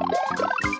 Thank you.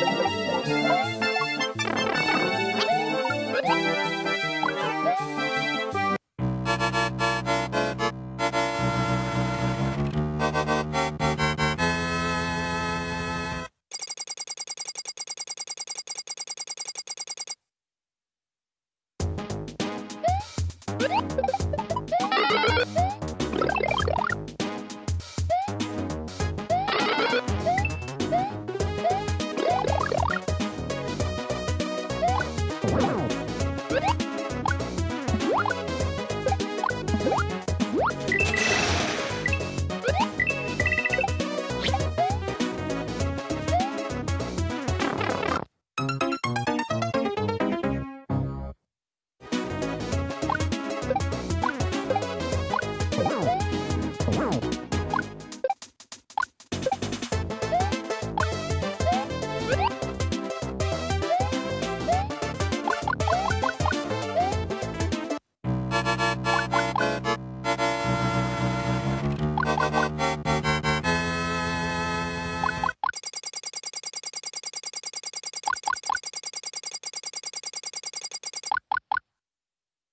you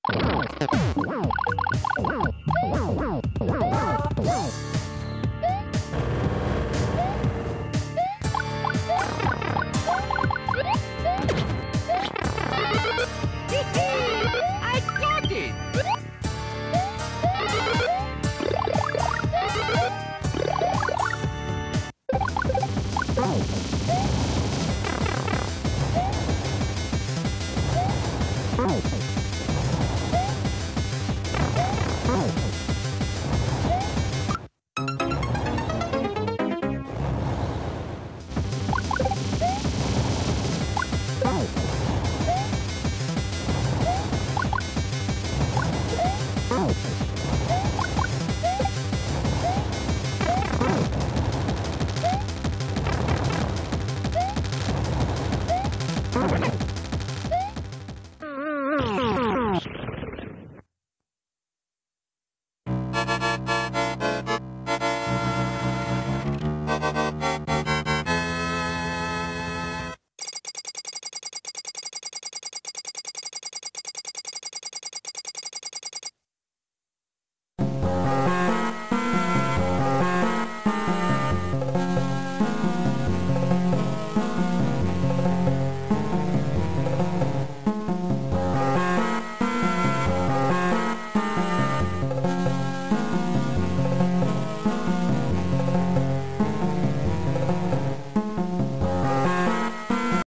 Wow. 嗯。